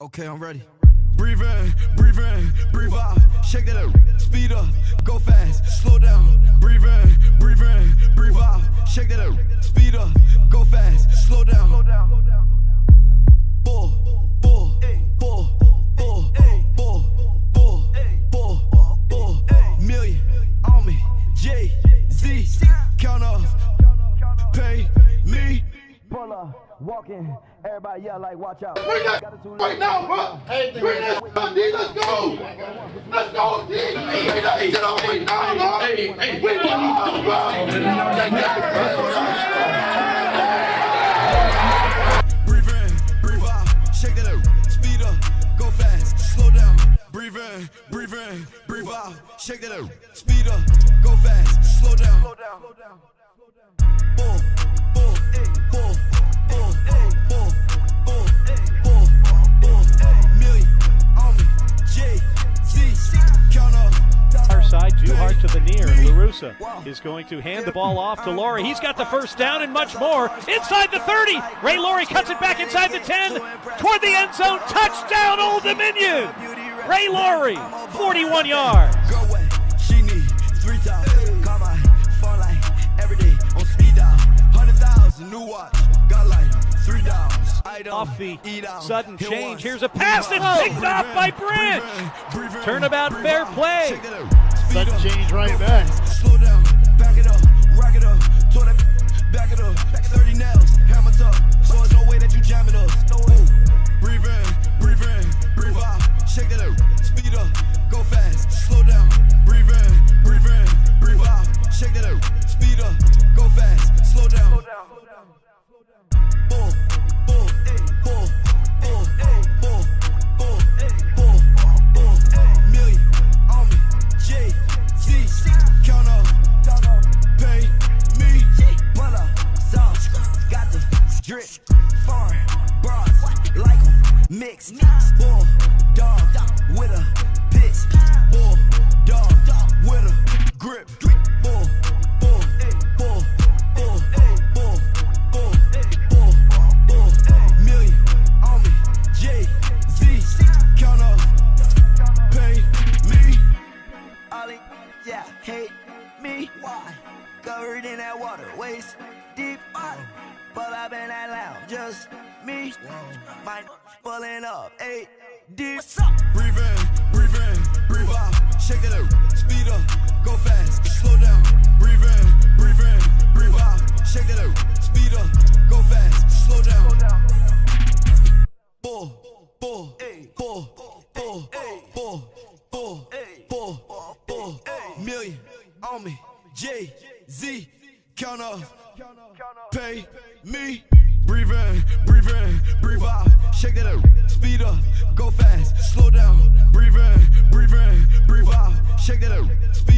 Okay, I'm ready. Breathe in, breathe in, breathe out. Shake that up, speed up, go fast, slow down. Breathe in, breathe in, breathe out. Shake that up, up, walking, everybody yell like, watch out. Bring that right now, bro. Bring that done, D. Let's go. Let's go, D. Hey, hey, get off right now, Hey, hey, we want you, bro. Breathe in, breathe out, shake that up, speed up, go fast, slow down. Breathe in, breathe in, breathe out, shake that up, speed up, go fast, slow down. Bull, bull, bull, bull, to the near. LaRusa is going to hand the ball off to Lawry. He's got the first down and much more. Inside the 30. Ray Lawry cuts it back inside the 10. Toward the end zone. Touchdown, Old Dominion. Ray Lawry, 41 yards. Off the sudden change. Here's a pass that's picked off by Branch. Turnabout fair play. It Sudden change right back. Slow down, back it up, rack it up, tore that, back it up, 30 nails, hammer tough, so there's no way that you jamming us. Ooh. Breathe in, breathe in, breathe out, shake that up, speed up, go fast, foreign, bras, like 'em, mix, bull, dog, with a pitch, Covered in that water, waist deep. But I've been that loud, just me. My pulling up, eight deep. What's up? Breathe in, breathe in, breathe out. Shake it up, speed up, go fast, slow down. Breathe in, breathe in, breathe out. Shake it up, speed up, go fast, slow down. Bull, bull, bull, bull, bull, bull, bull, bull, million on me, J Z counter pay me. Breathe in, breathe in, breathe out. Shake it up, speed up, go fast, slow down. Breathe in, breathe in, breathe out. Shake it up, speed.